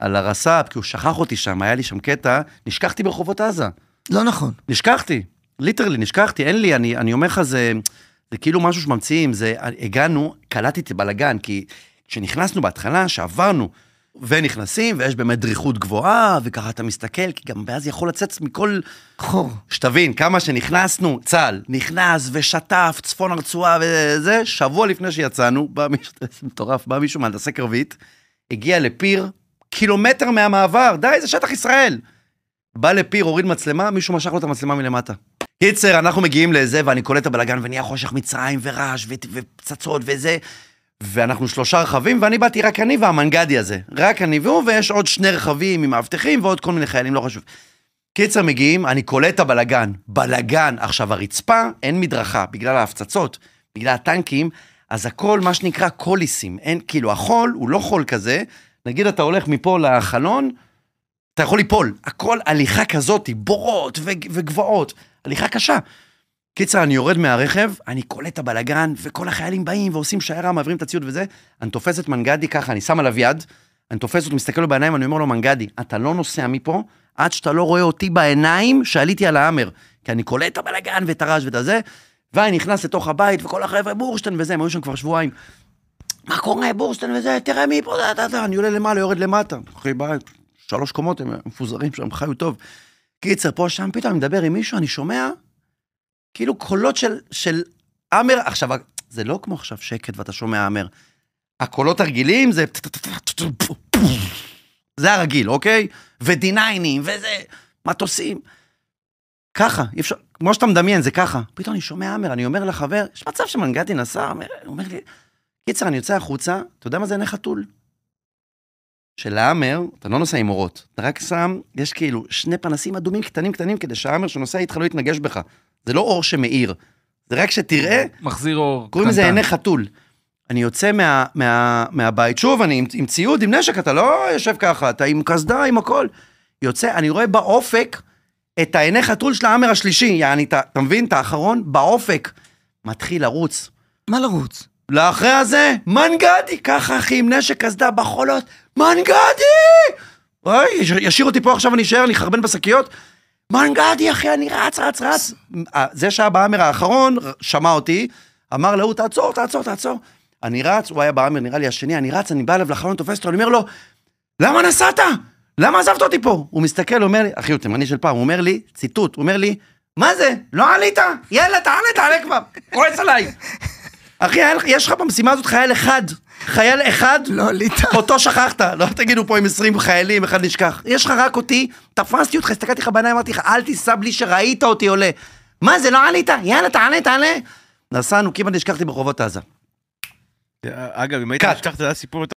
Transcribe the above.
על הרס"פ, כי הוא שכח אותי שם, היה לי שם קטע, נשכחתי ברחובות עזה. לא נכון. נשכחתי, ליטרלי, נשכחתי, אין לי, אני, אני אומר לך, זה, זה כאילו משהו שממציאים, זה, הגענו, קלטתי בלאגן, כי כשנכנסנו בהתחלה, שעברנו, ונכנסים, ויש באמת דריכות גבוהה, וככה אתה מסתכל, כי גם ואז יכול לצאת מכל... חור. שתבין, כמה שנכנסנו, צה"ל, נכנס ושטף, צפון הרצועה וזה, שבוע לפני שיצאנו, בא מישהו, מטורף, בא מישהו מהנדסי קרבית, הגיע לפיר, קילומטר מהמעבר, די, זה שטח ישראל. בא לפיר, הוריד מצלמה, מישהו משך לו את המצלמה מלמטה. קיצר, אנחנו מגיעים לזה, ואני קולט את הבלאגן, ונהיה חושך מצרים, ורעש, ופצצות, וזה, ואנחנו שלושה רכבים, ואני באתי רק אני והמנגדי הזה. רק אני והוא, ויש עוד שני רכבים עם מאבטחים, ועוד כל מיני חיילים, לא חשוב. קיצר, מגיעים, אני קולט את הבלאגן. בלאגן. עכשיו, הרצפה, אין מדרכה, בגלל ההפצצות, בגלל הטנקים, אז הכל, מה שנקרא קוליסים. אין, כאילו, החול הוא לא חול כזה, נגיד אתה הולך מפה לחלון, אתה יכול ליפול. הכל הליכה כזאת, בורות וגבעות, הליכה קשה. קיצר, אני יורד מהרכב, אני קולט את הבלאגן, וכל החיילים באים ועושים שיירה, מעבירים את הציוד וזה. אני תופס את מנגדי ככה, אני שם עליו יד, אני תופס אותו, מסתכל לו בעיניים, אני אומר לו, מנגדי, אתה לא נוסע מפה עד שאתה לא רואה אותי בעיניים שעליתי על ההאמר. כי אני קולט את הבלאגן ואת הרעש ואת הזה, ואני נכנס לתוך הבית, וכל החבר'ה, בורשטיין וזה, הם היו שם כבר שבועיים. מה קורה, בורשטיין וזה, תראה מי פה, אני עולה למעלה, יורד למטה. אחי, בית, שלוש קומות, הם מפוזרים שם, חיו טוב. קיצר, פה, שם, פתאום אני מדבר עם מישהו, אני שומע, כאילו קולות של, של האמר, עכשיו, זה לא כמו עכשיו שקט ואתה שומע האמר. הקולות הרגילים זה... זה הרגיל, אוקיי? ודיניינים, וזה... מטוסים. ככה, אי אפשר... כמו שאתה מדמיין, זה ככה. פתאום אני שומע האמר, אני אומר לחבר, יש מצב שמנגדי נסע, אומר, אומר לי... קיצר, אני יוצא החוצה, אתה יודע מה זה עיני חתול? של האמר, אתה לא נוסע עם אורות, אתה רק שם, יש כאילו שני פנסים אדומים קטנים קטנים כדי שהאמר שנוסע איתך לא יתנגש בך. זה לא אור שמאיר, זה רק שתראה, מחזיר אור קוראים לזה. עיני חתול. אני יוצא מה, מה, מהבית, שוב, אני עם, עם ציוד, עם נשק, אתה לא יושב ככה, אתה עם קסדה, עם הכל. יוצא, אני רואה באופק את העיני חתול של האמר השלישי, יעני, אתה אתה מבין? את האחרון, באופק. מתחיל לרוץ. מה לרוץ? לאחרי הזה, מנגדי, ככה אחי, עם נשק קסדה בחולות, מנגדי! אוי, יש- ישאיר אותי פה עכשיו, אני אשאר, אני אחרבן בשקיות. מנגדי, אחי, אני רץ, רץ, רץ. אה, זה שהיה באמר האחרון, שמע אותי, אמר להוא, תעצור, תעצור, תעצור. אני רץ, הוא היה באמר, נראה לי השני, אני רץ, אני בא אליו לחלון, תופס אותו, אני אומר לו, למה נסעת? למה עזבת אותי פה? הוא מסתכל, אומר לי, אחי, הוא תימני של פעם, הוא אומר לי, ציטוט, הוא אומר לי, מה זה? לא עלית? יאללה, תעלה, תעלה כבר, כועס עליי. אחי, יש לך במשימה הזאת חייל אחד, חייל אחד, לא עלית. אותו שכחת, לא תגידו פה עם 20 חיילים, אחד נשכח. יש לך רק אותי, תפסתי אותך, הסתכלתי לך בעיניים, אמרתי לך, אל תיסע בלי שראית אותי עולה. מה זה, לא עלית? יאללה, תעלה, תעלה. נסענו, כמעט נשכחתי ברחובות עזה. אגב, אם היית קאט. נשכח, זה היה סיפור יותר